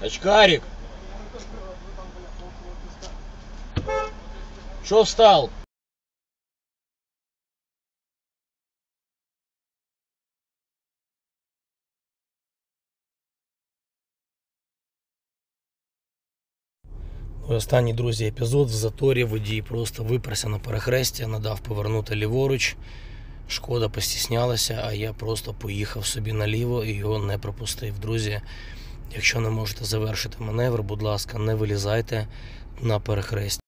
Очкарик! Что встал? Ну, Останній друзі епізод в заторі водій просто виперся на перехрестя, надав повернути ліворуч. Шкода постіснялася, а я просто поїхав собі наліво і його не пропустив. Друзі, якщо не можете завершити маневр, будь ласка, не вилізайте на перехрестя.